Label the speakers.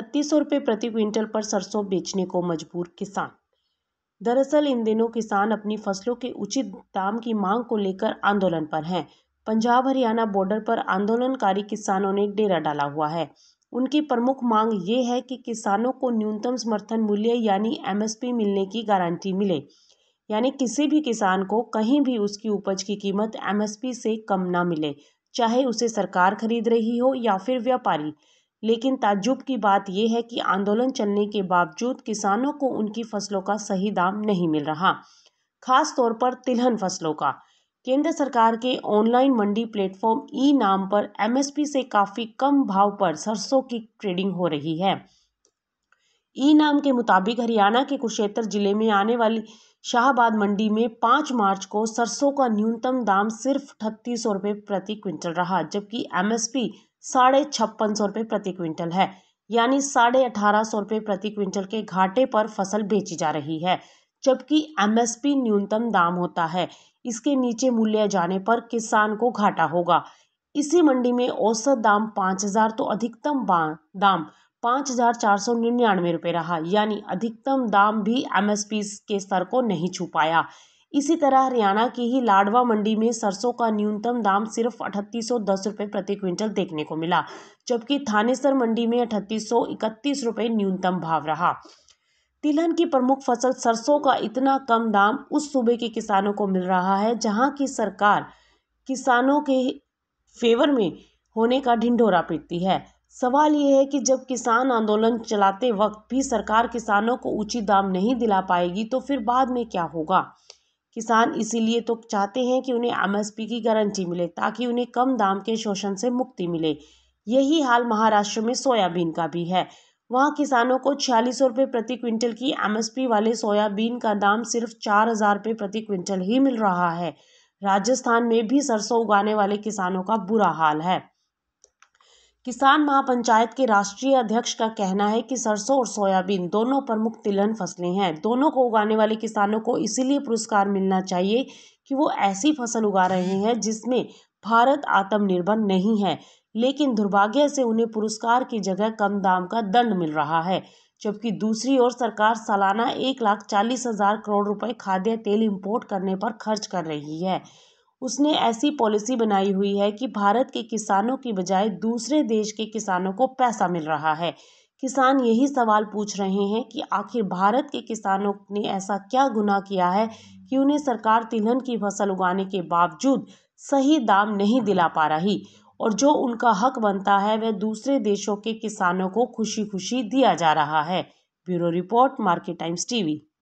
Speaker 1: अड़तीस सौ रुपये प्रति क्विंटल पर सरसों बेचने को मजबूर किसान। दरअसल, इन दिनों किसान अपनी फ़सलों के उचित दाम की मांग को लेकर आंदोलन पर हैं। पंजाब हरियाणा बॉर्डर पर आंदोलनकारी किसानों ने डेरा डाला हुआ है। उनकी प्रमुख मांग ये है कि किसानों को न्यूनतम समर्थन मूल्य यानी एमएसपी मिलने की गारंटी मिले। यानी किसी भी किसान को कहीं भी उसकी उपज की कीमत एमएसपी से कम ना मिले, चाहे उसे सरकार खरीद रही हो या फिर व्यापारी। लेकिन ताज्जुब की बात यह है कि आंदोलन चलने के बावजूद किसानों को उनकी फ़सलों का सही दाम नहीं मिल रहा खास तौर पर तिलहन फ़सलों का। केंद्र सरकार के ऑनलाइन मंडी प्लेटफॉर्म ई नाम पर एमएसपी से काफ़ी कम भाव पर सरसों की ट्रेडिंग हो रही है। ई नाम के मुताबिक हरियाणा के कुरुक्षेत्र ज़िले में आने वाली शाहबाद मंडी में पाँच मार्च को सरसों का न्यूनतम दाम सिर्फ़ अठतीस सौ रुपये प्रति क्विंटल रहा, जबकि एमएसपी साढ़े छप्पन सौ रुपये प्रति क्विंटल है, यानी साढ़े अठारह सौ रुपये प्रति क्विंटल के घाटे पर फ़सल बेची जा रही है, जबकि एमएसपी न्यूनतम दाम होता है, इसके नीचे मूल्य जाने पर किसान को घाटा होगा। इसी मंडी में औसत दाम पाँच हज़ार तो अधिकतम दाम पाँच हज़ार चार सौ निन्यानवे रुपये रहा, यानी अधिकतम दाम भी एमएसपी के स्तर को नहीं छू पाया। इसी तरह हरियाणा की ही लाडवा मंडी में सरसों का न्यूनतम दाम सिर्फ़ अठतीस सौ दस रुपये प्रति क्विंटल देखने को मिला, जबकि थानेसर मंडी में अठतीस सौ इकतीस रुपये न्यूनतम भाव रहा। तिलहन की प्रमुख फ़सल सरसों का इतना कम दाम उस सूबे के किसानों को मिल रहा है, जहाँ की सरकार किसानों के फेवर में होने का ढिंढोरा पीटती है। सवाल ये है कि जब किसान आंदोलन चलाते वक्त भी सरकार किसानों को उचित दाम नहीं दिला पाएगी तो फिर बाद में क्या होगा? किसान इसीलिए तो चाहते हैं कि उन्हें एमएसपी की गारंटी मिले, ताकि उन्हें कम दाम के शोषण से मुक्ति मिले। यही हाल महाराष्ट्र में सोयाबीन का भी है। वहाँ किसानों को छियालीस सौ रुपये प्रति क्विंटल की एमएसपी वाले सोयाबीन का दाम सिर्फ़ चार हज़ार रुपये प्रति क्विंटल ही मिल रहा है। राजस्थान में भी सरसों उगाने वाले किसानों का बुरा हाल है। किसान महापंचायत के राष्ट्रीय अध्यक्ष का कहना है कि सरसों और सोयाबीन दोनों प्रमुख तिलहन फ़सलें हैं। दोनों को उगाने वाले किसानों को इसीलिए पुरस्कार मिलना चाहिए कि वो ऐसी फ़सल उगा रहे हैं जिसमें भारत आत्मनिर्भर नहीं है, लेकिन दुर्भाग्य से उन्हें पुरस्कार की जगह कम दाम का दंड मिल रहा है, जबकि दूसरी ओर सरकार सालाना एक लाख चालीस हज़ार करोड़ रुपए खाद्य तेल इंपोर्ट करने पर खर्च कर रही है। उसने ऐसी पॉलिसी बनाई हुई है कि भारत के किसानों की बजाय दूसरे देश के किसानों को पैसा मिल रहा है। किसान यही सवाल पूछ रहे हैं कि आखिर भारत के किसानों ने ऐसा क्या गुनाह किया है कि उन्हें सरकार तिलहन की फ़सल उगाने के बावजूद सही दाम नहीं दिला पा रही और जो उनका हक बनता है, वह दूसरे देशों के किसानों को खुशी खुशी दिया जा रहा है। Bureau report, Market Times TV.